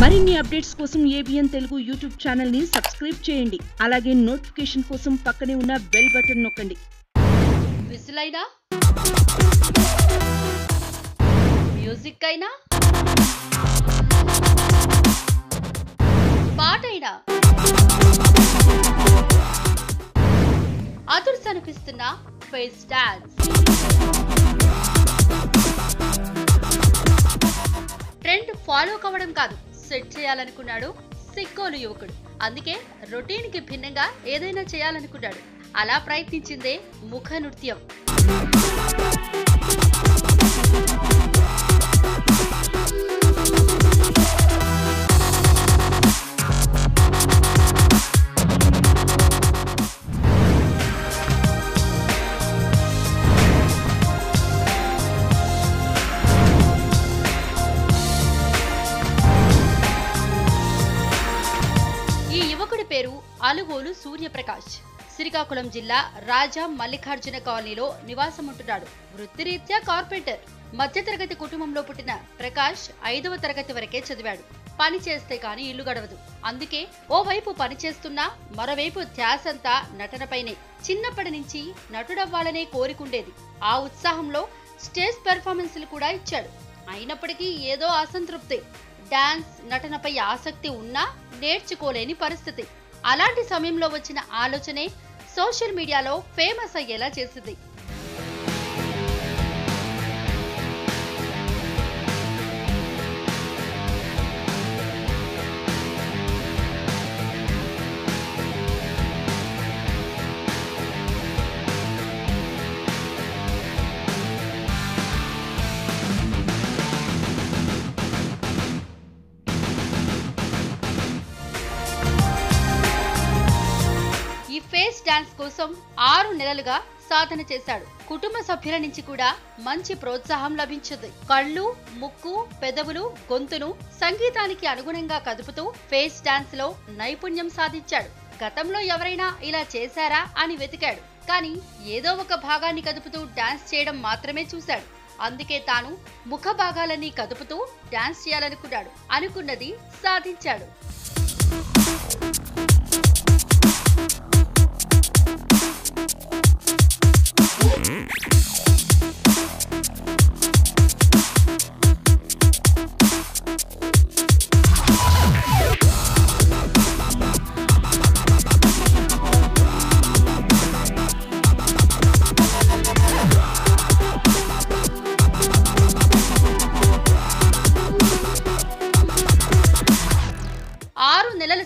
మరిన్ని అప్డేట్స్ కోసం ABN Telugu YouTube ఛానల్ని సబ్స్క్రైబ్ చేయండి. అలాగే నోటిఫికేషన్ కోసం పక్కనే ఉన్న బెల్ బటన్ నొక్కండి. విజిల్ అయినా మ్యూజిక్ అయినా పాట అయినా అదుర్స్ అనిపిస్తున్న ఫేస్ డాన్స్. ట్రెండ్ ఫాలో కావడం కాదు. సెట్ చేయాలనుకున్నాడు సిక్కోలు యువకుడు. అందుకే రొటీన్కి భిన్నంగా ఏదైనా చేయాలనుకున్నాడు. అలా ప్రయత్నించిందే ముఖ నృత్యం. అలుగోలు సూర్యప్రకాష్. శ్రీకాకుళం జిల్లా రాజా మల్లికార్జున కాలనీలో నివాసం ఉంటున్నాడు వృత్తిరీత్యా కార్పెంటర్. మధ్యతరగతి కుటుంబంలో పుట్టిన ప్రకాష్ ఐదవ తరగతి వరకే చదివాడు. పని చేస్తే కాని ఇల్లు గడవదు. అందుకే ఓవైపు పనిచేస్తున్నా మరోవైపు ధ్యాసంతా నటనపైనే. చిన్నప్పటి నుంచి నటుడవ్వాలనే కోరికుండేది. ఆ ఉత్సాహంలో స్టేజ్ పెర్ఫార్మెన్స్లు కూడా ఇచ్చాడు. అయినప్పటికీ ఏదో అసంతృప్తి. డాన్స్ నటనపై ఆసక్తి ఉన్నా నేర్చుకోలేని పరిస్థితి. అలాంటి సమయంలో వచ్చిన ఆలోచనే సోషల్ మీడియాలో ఫేమస్ అయ్యేలా చేసింది. ఈ ఫేస్ డాన్స్ కోసం ఆరు నెలలుగా సాధన చేశాడు. కుటుంబ సభ్యుల నుంచి కూడా మంచి ప్రోత్సాహం లభించింది. కళ్ళు ముక్కు పెదవులు గొంతును సంగీతానికి అనుగుణంగా కదుపుతూ ఫేస్ డాన్స్లో నైపుణ్యం సాధించాడు. గతంలో ఎవరైనా ఇలా చేశారా అని వెతికాడు. కానీ ఏదో ఒక భాగాన్ని కదుపుతూ డాన్స్ చేయడం మాత్రమే చూశాడు. అందుకే తాను ముఖ భాగాలన్నీ కదుపుతూ డాన్స్ చేయాలనుకున్నాడు. అనుకున్నది సాధించాడు.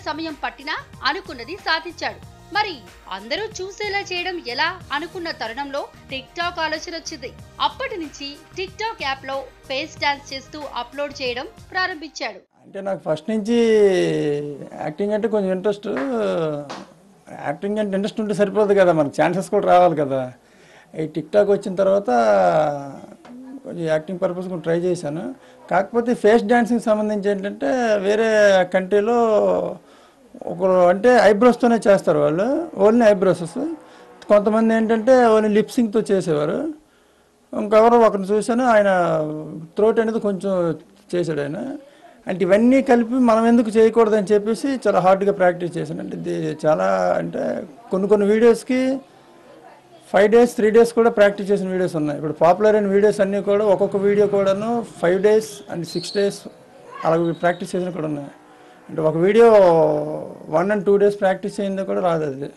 సమయం పట్టినా అనుకున్నది సాధించాడు. మరి అందరూ చూసేలా చేయడం ఎలా అనుకున్న తరుణంలో టిక్ టాక్ ఆలోచన వచ్చింది. అప్పటి నుంచి టిక్ టాక్ యాప్లో ఫేస్ డాన్స్ చేస్తూ అప్లోడ్ చేయడం ప్రారంభించాడు. అంటే నాకు ఫస్ట్ నుంచి యాక్టింగ్ అంటే కొంచెం ఇంట్రెస్ట్ యాక్టింగ్ అంటే ఇంట్రెస్ట్ ఉంటే సరిపోదు కదా మనకు ఛాన్సెస్ కూడా రావాలి కదా. ఈ టిక్ టాక్ వచ్చిన తర్వాత కొంచెం యాక్టింగ్ పర్పస్ కూడా ట్రై చేశాను. కాకపోతే ఫేస్ డ్యాన్సింగ్ సంబంధించి ఏంటంటే వేరే కంట్రీలో ఒకరు అంటే ఐబ్రోస్తోనే చేస్తారు వాళ్ళు. ఓన్లీ ఐబ్రోసెస్ కొంతమంది ఏంటంటే ఓన్లీ లిప్సింగ్తో చేసేవారు. ఇంకెవరో ఒకరిని చూశాను ఆయన త్రోట్ అనేది కొంచెం చేశాడు ఆయన. అంటే ఇవన్నీ కలిపి మనం ఎందుకు చేయకూడదని చెప్పేసి చాలా హార్డ్గా ప్రాక్టీస్ చేశాను. అంటే ఇది చాలా అంటే కొన్ని కొన్ని వీడియోస్కి ఫైవ్ డేస్ త్రీ డేస్ కూడా ప్రాక్టీస్ చేసిన వీడియోస్ ఉన్నాయి. ఇప్పుడు పాపులర్ అయిన వీడియోస్ అన్నీ కూడా ఒక్కొక్క వీడియో కూడాను five days and six days అలాగే ప్రాక్టీస్ చేసినవి కూడా ఉన్నాయి. అంటే ఒక video one and two days practice చేయింది కూడా రాదు అది.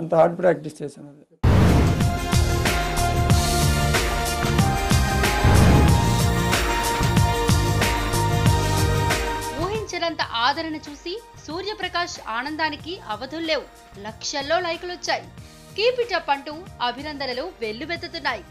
అంత హార్డ్ ప్రాక్టీస్ చేశాను అది. ఊహించనంత ఆదరణ చూసి సూర్యప్రకాష్ ఆనందానికి అవధుల్లేవు లక్షల్లో లైకులు వచ్చాయి కీప్ ఇట్ అప్ అంటూ అభినందనలు వెల్లువెత్తుతున్నాయి.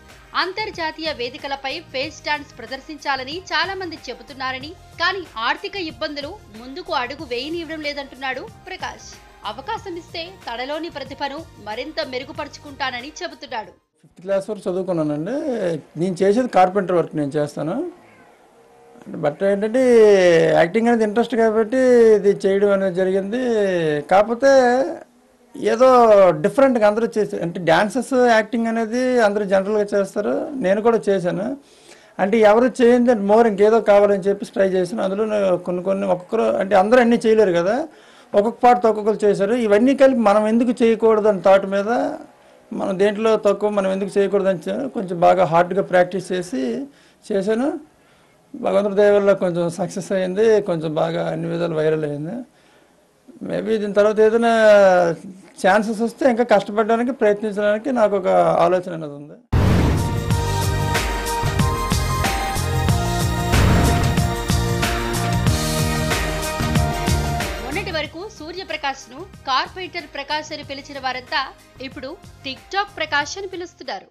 అంతర్జాతీయ వేదికలపై ఫేస్ డాన్స్ ప్రదర్శించాలని చాలా మంది చెబుతున్నారని కానీ ఆర్థిక ఇబ్బందులు ముందుకు అడుగు వేయనివ్వడం లేదంటున్నాడు ప్రకాష్. అవకాశం ఇస్తే తనలోని ప్రతిభను మరింత మెరుగుపరుచుకుంటానని చెబుతున్నాడు. ఫిఫ్త్ క్లాస్ వరకు చదువుకున్నానండి. నేను చేసేది కార్పెంటర్ వర్క్ నేను చేస్తాను. బట్ ఏంటంటే యాక్టింగ్ అనేది ఇంట్రెస్ట్ కాబట్టి ఇది చేయడం అనేది జరిగింది. కాకపోతే ఏదో డిఫరెంట్గా అందరూ చేసే అంటే డ్యాన్సెస్ యాక్టింగ్ అనేది అందరూ జనరల్గా చేస్తారు. నేను కూడా చేశాను. అంటే ఎవరు చేయండి మోర్ ఇంకేదో కావాలని చెప్పి ట్రై చేశాను. అందులో కొన్ని కొన్ని ఒక్కొక్కరు అంటే అందరూ అన్నీ చేయలేరు కదా. ఒక్కొక్క పాటతో ఒక్కొక్కరు చేశారు. ఇవన్నీ కలిపి మనం ఎందుకు చేయకూడదు అని థాట్ మీద మనం దేంట్లో తక్కువ మనం ఎందుకు చేయకూడదు అని కొంచెం బాగా హార్డ్గా ప్రాక్టీస్ చేసి చేశాను. భగవంతుడి దయ వల్ల కొంచెం సక్సెస్ అయింది. కొంచెం బాగా అన్ని విధాలు వైరల్ అయింది. మేబీ దీని తర్వాత ఏదైనా ఛాన్సెస్ వస్తే ఇంకా కష్టపడడానికి ప్రయత్నించడానికి నాకు ఒక ఆలోచన అనేది ఉంది. మొన్నటి వరకు సూర్యప్రకాష్ను కార్పొరేటర్ ప్రకాష్ అని పిలిచిన వారంతా ఇప్పుడు టిక్ టాక్ ప్రకాష్ అని పిలుస్తున్నారు.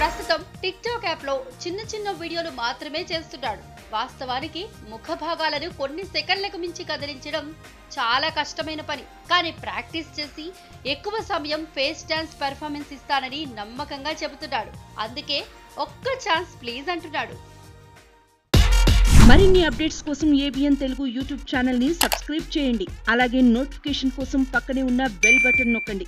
ప్రస్తుతం టిక్ టాక్ యాప్లో చిన్న చిన్న వీడియోలు మాత్రమే చేస్తున్నాడు. వాస్తవానికి ముఖ భాగాలను కొన్ని సెకండ్లకు మించి కదిలించడం చాలా కష్టమైన పని. కానీ ప్రాక్టీస్ చేసి ఎక్కువ సమయం ఫేస్ డాన్స్ పెర్ఫార్మెన్స్ ఇస్తానని నమ్మకంగా చెబుతున్నాడు. అందుకే ఒక్క ఛాన్స్ ప్లీజ్ అంటున్నాడు. మరిన్ని అప్డేట్స్ కోసం ఏబిఎన్ తెలుగు యూట్యూబ్ ఛానల్ని సబ్స్క్రైబ్ చేయండి. అలాగే నోటిఫికేషన్ కోసం పక్కనే ఉన్న బెల్ బటన్ నొక్కండి.